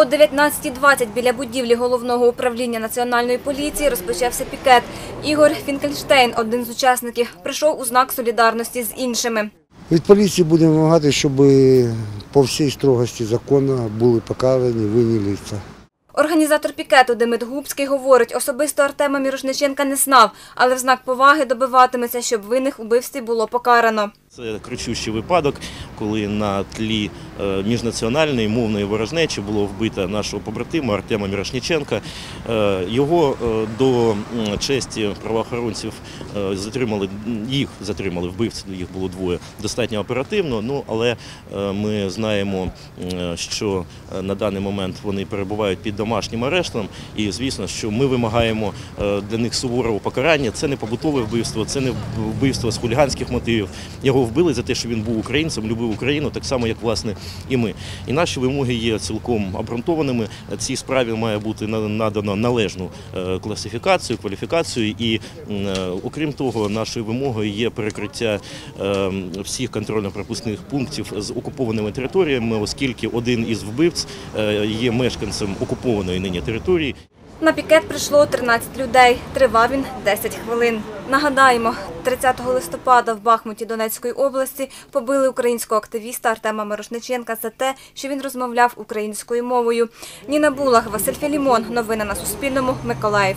О 19.20 біля будівлі головного управління національної поліції розпочався пікет. Ігор Фінкельштейн, один з учасників, прийшов у знак солідарності з іншими. Від поліції будемо вимагати, щоб по всій строгості закону були покарані винні лиця. Організатор пікету Демид Губський говорить, особисто Артема Мірошниченка не знав, але в знак поваги добиватиметься, щоб винних у вбивстві було покарано. Це кричущий випадок, коли на тлі е, міжнаціональної мовної ворожнечі було вбито нашого побратима Артема Мірошніченка. Е, Його е, до честі правоохоронців затримали, їх затримали, вбивців, їх було двоє, достатньо оперативно. Ну, але ми знаємо, що на даний момент вони перебувають під домашнім арештом. І звісно, що ми вимагаємо для них суворого покарання. Це не побутове вбивство, це не вбивство з хуліганських мотивів. Його вбили за те, що він був українцем, любив Україну, так само, як власне і ми. І наші вимоги є цілком обґрунтованими. Цій справі має бути надано належну е, класифікацію, кваліфікацію. І е, окрім того, нашою вимогою є перекриття е, всіх контрольно-пропускних пунктів з окупованими територіями, оскільки один із вбивць є мешканцем окупованої нині території. На пікет прийшло 13 людей. Тривав він 10 хвилин. Нагадаємо, 30 листопада в Бахмуті Донецької області побили українського активіста Артема Мирошниченка за те, що він розмовляв українською мовою. Ніна Булах, Василь Філімон. Новини на Суспільному. Миколаїв.